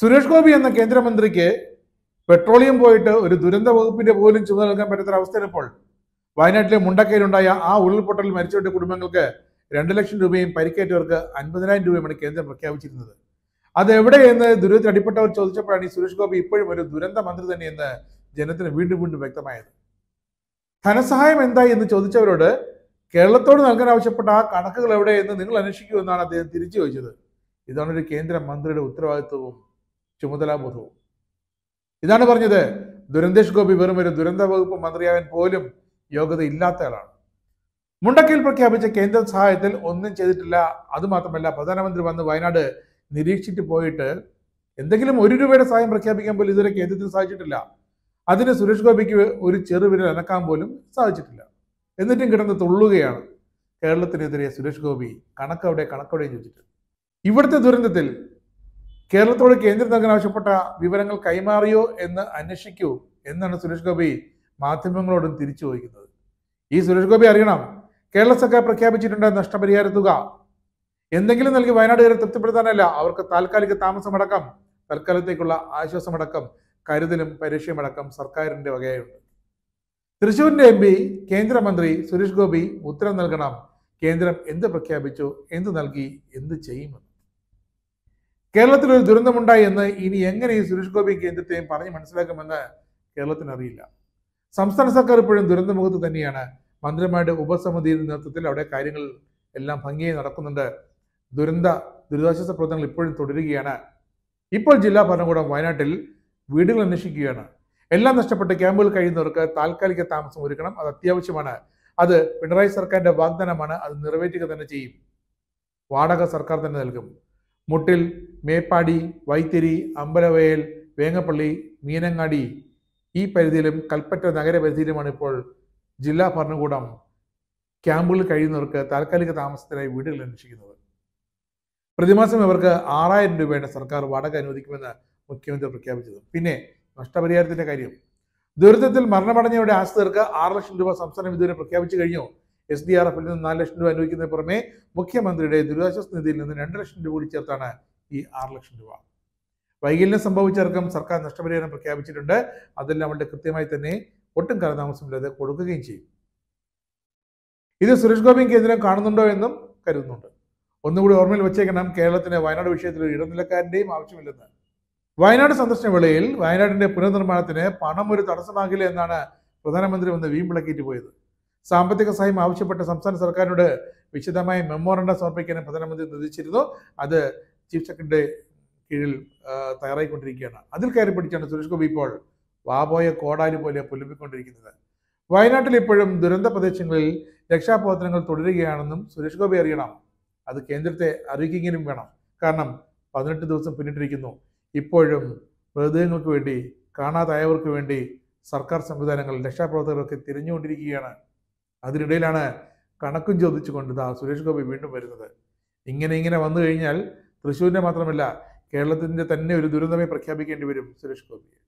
സുരേഷ് ഗോപി എന്ന കേന്ദ്രമന്ത്രിക്ക് പെട്രോളിയം പോയിട്ട് ഒരു ദുരന്ത വകുപ്പിന്റെ പോലും ചുമതല നൽകാൻ പറ്റാത്ത അവസ്ഥയിലിപ്പോൾ വയനാട്ടിലെ മുണ്ടക്കയിലുണ്ടായ ആ ഉരുൾപൊട്ടലിൽ മരിച്ചവരുടെ കുടുംബങ്ങൾക്ക് രണ്ട് ലക്ഷം രൂപയും പരിക്കേറ്റവർക്ക് അൻപതിനായിരം രൂപയുമാണ് കേന്ദ്രം പ്രഖ്യാപിച്ചിരുന്നത്. അത് എവിടെയെന്ന് ദുരിതത്തിൽ അടിപ്പെട്ടവർ ചോദിച്ചപ്പോഴാണ് ഈ സുരേഷ് ഗോപി ഇപ്പോഴും ഒരു ദുരന്ത മന്ത്രി തന്നെയെന്ന് ജനത്തിന് വീണ്ടും വീണ്ടും വ്യക്തമായത്. ധനസഹായം എന്തായി എന്ന് ചോദിച്ചവരോട് കേരളത്തോട് നൽകാൻ ആവശ്യപ്പെട്ട ആ കണക്കുകൾ എവിടെയെന്ന് നിങ്ങൾ അന്വേഷിക്കൂ എന്നാണ് അദ്ദേഹം തിരിച്ചു ചോദിച്ചത്. ഇതാണ് ഒരു കേന്ദ്ര മന്ത്രിയുടെ ഉത്തരവാദിത്വവും ചുമതലാബോധവും. ഇതാണ് പറഞ്ഞത്. ദുരന്തേഷ് ഗോപി വെറും ഒരു ദുരന്ത വകുപ്പ് മന്ത്രിയാവാൻ പോലും യോഗ്യത ഇല്ലാത്ത ആളാണ്. മുണ്ടക്കയിൽ പ്രഖ്യാപിച്ച കേന്ദ്ര സഹായത്തിൽ ഒന്നും ചെയ്തിട്ടില്ല. അതുമാത്രമല്ല പ്രധാനമന്ത്രി വന്ന് വയനാട് നിരീക്ഷിച്ചിട്ട് പോയിട്ട് എന്തെങ്കിലും ഒരു രൂപയുടെ സഹായം പ്രഖ്യാപിക്കാൻ പോലും ഇതുവരെ കേന്ദ്രത്തിന് സാധിച്ചിട്ടില്ല. അതിന് സുരേഷ് ഗോപിക്ക് ഒരു ചെറുവിരൽ അനക്കാൻ പോലും സാധിച്ചിട്ടില്ല. എന്നിട്ടും കിടന്ന് തുള്ളുകയാണ് കേരളത്തിനെതിരെ സുരേഷ് ഗോപി. കണക്കവിടെ കണക്കവിടെ ചോദിച്ചിട്ട്. ഇവിടുത്തെ ദുരന്തത്തിൽ കേരളത്തോട് കേന്ദ്രം നൽകാൻ ആവശ്യപ്പെട്ട വിവരങ്ങൾ കൈമാറിയോ എന്ന് അന്വേഷിക്കൂ എന്നാണ് സുരേഷ് ഗോപി മാധ്യമങ്ങളോടും തിരിച്ചു ചോദിക്കുന്നത്. ഈ സുരേഷ് ഗോപി അറിയണം കേരള സർക്കാർ പ്രഖ്യാപിച്ചിട്ടുണ്ട് നഷ്ടപരിഹാര തുക. എന്തെങ്കിലും നൽകി വയനാടുകാരെ തൃപ്തിപ്പെടുത്താനല്ല അവർക്ക് താൽക്കാലിക താമസമടക്കം തൽക്കാലത്തേക്കുള്ള ആശ്വാസമടക്കം കരുതലും പരീക്ഷയുമടക്കം സർക്കാരിന്റെ വകയായുണ്ട്. തൃശൂരിന്റെ എം പി കേന്ദ്രമന്ത്രി സുരേഷ് ഗോപി ഉത്തരം നൽകണം കേന്ദ്രം എന്ത് പ്രഖ്യാപിച്ചു എന്ത് നൽകി എന്ത് ചെയ്യുമെന്ന് കേരളത്തിൽ ഒരു ദുരന്തമുണ്ടായി എന്ന് ഇനി എങ്ങനെ ഈ സുരേഷ് ഗോപി കേന്ദ്രത്തെയും പറഞ്ഞ് മനസ്സിലാക്കുമെന്ന് കേരളത്തിന് അറിയില്ല സംസ്ഥാന സർക്കാർ ഇപ്പോഴും ദുരന്തമുഖത്ത് തന്നെയാണ്. മന്ത്രിമാരുടെ ഉപസമിതിയുടെ നേതൃത്വത്തിൽ അവിടെ കാര്യങ്ങൾ എല്ലാം ഭംഗിയായി നടക്കുന്നുണ്ട്. ദുരന്ത ദുരിതാശ്വാസ പ്രവർത്തനങ്ങൾ ഇപ്പോഴും തുടരുകയാണ്. ഇപ്പോൾ ജില്ലാ ഭരണകൂടം വയനാട്ടിൽ വീടുകൾ അന്വേഷിക്കുകയാണ്. എല്ലാം നഷ്ടപ്പെട്ട് ക്യാമ്പുകൾ കഴിയുന്നവർക്ക് താൽക്കാലിക താമസം ഒരുക്കണം. അത് അത്യാവശ്യമാണ്. അത് പിണറായി സർക്കാരിന്റെ വാഗ്ദാനമാണ്. അത് നിറവേറ്റുക തന്നെ ചെയ്യും. വാടക സർക്കാർ തന്നെ നൽകും. മുട്ടിൽ മേപ്പാടി വൈത്തിരി അമ്പലവയൽ വേങ്ങപ്പള്ളി മീനങ്ങാടി ഈ പരിധിയിലും കൽപ്പറ്റ നഗരപരിധിയിലുമാണ് ഇപ്പോൾ ജില്ലാ ഭരണകൂടം ക്യാമ്പുകളിൽ കഴിയുന്നവർക്ക് താൽക്കാലിക താമസത്തിനായി വീടുകൾ അന്വേഷിക്കുന്നത്. പ്രതിമാസം ഇവർക്ക് ആറായിരം രൂപയുടെ സർക്കാർ വാടക അനുവദിക്കുമെന്ന് മുഖ്യമന്ത്രി പ്രഖ്യാപിച്ചത്. പിന്നെ നഷ്ടപരിഹാരത്തിന്റെ കാര്യം. ദുരിതത്തിൽ മരണമടഞ്ഞവരുടെ ആശ്രിതർക്ക് ആറ് ലക്ഷം രൂപ സംസ്ഥാനം ഇതുവരെ പ്രഖ്യാപിച്ചു കഴിഞ്ഞു. എസ് ഡി ആർ എഫിൽ നിന്ന് നാല് ലക്ഷം രൂപ അനുവദിക്കുന്നതിന് പുറമെ മുഖ്യമന്ത്രിയുടെ ദുരിതാശ്വാസ നിധിയിൽ നിന്ന് രണ്ട് ലക്ഷം രൂപ കൂടി ചേർത്താണ് ഈ ആറ് ലക്ഷം രൂപ. വൈകല്യം സംഭവിച്ചവർക്കും സർക്കാർ നഷ്ടപരിഹാരം പ്രഖ്യാപിച്ചിട്ടുണ്ട്. അതെല്ലാം വളരെ കൃത്യമായി തന്നെ ഒട്ടും കാലതാമസമില്ലാതെ കൊടുക്കുകയും ചെയ്യും. ഇത് സുരേഷ് ഗോപി കേന്ദ്രം കാണുന്നുണ്ടോ എന്നും കരുതുന്നുണ്ട്. ഒന്നുകൂടി ഓർമ്മയിൽ വെച്ചേക്കണം കേരളത്തിന് വയനാട് വിഷയത്തിൽ ഒരു ഇടനിലക്കാരന്റെയും ആവശ്യമില്ലെന്ന്. വയനാട് സന്ദർശന വേളയിൽ വയനാടിന്റെ പുനർനിർമ്മാണത്തിന് പണം ഒരു തടസ്സമാകില്ല എന്നാണ് പ്രധാനമന്ത്രി വന്ന് വീമ്പിളക്കിയിട്ട് പോയത്. സാമ്പത്തിക സഹായം ആവശ്യപ്പെട്ട സംസ്ഥാന സർക്കാരിനോട് വിശദമായ മെമ്മോറണ്ടം സമർപ്പിക്കാനും പ്രധാനമന്ത്രി നിർദ്ദേശിച്ചിരുന്നു. അത് ചീഫ് സെക്രട്ടറിയുടെ കീഴിൽ തയ്യാറായിക്കൊണ്ടിരിക്കുകയാണ്. അതിൽ കയറി പിടിച്ചാണ് സുരേഷ് ഗോപി ഇപ്പോൾ വാബോയ കോടാലി പോലെ പുലമ്പിക്കൊണ്ടിരിക്കുന്നത്. വയനാട്ടിൽ ഇപ്പോഴും ദുരന്ത പ്രദേശങ്ങളിൽ രക്ഷാപ്രവർത്തനങ്ങൾ തുടരുകയാണെന്നും സുരേഷ് ഗോപി അറിയണം. അത് കേന്ദ്രത്തെ അറിയിക്കുകയും വേണം. കാരണം പതിനെട്ട് ദിവസം പിന്നിട്ടിരിക്കുന്നു. ഇപ്പോഴും മൃതദേഹങ്ങൾക്ക് വേണ്ടി കാണാതായവർക്ക് വേണ്ടി സർക്കാർ സംവിധാനങ്ങൾ രക്ഷാപ്രവർത്തകരൊക്കെ തിരിഞ്ഞുകൊണ്ടിരിക്കുകയാണ്. അതിനിടയിലാണ് കണക്കും ചോദിച്ചുകൊണ്ട് ഇതാ സുരേഷ് ഗോപി വീണ്ടും വരുന്നത്. ഇങ്ങനെ ഇങ്ങനെ വന്നു കഴിഞ്ഞാൽ തൃശ്ശൂരിനെ മാത്രമല്ല കേരളത്തിന്റെ തന്നെ ഒരു ദുരന്തമേ പ്രഖ്യാപിക്കേണ്ടി വരും സുരേഷ് ഗോപിയെ.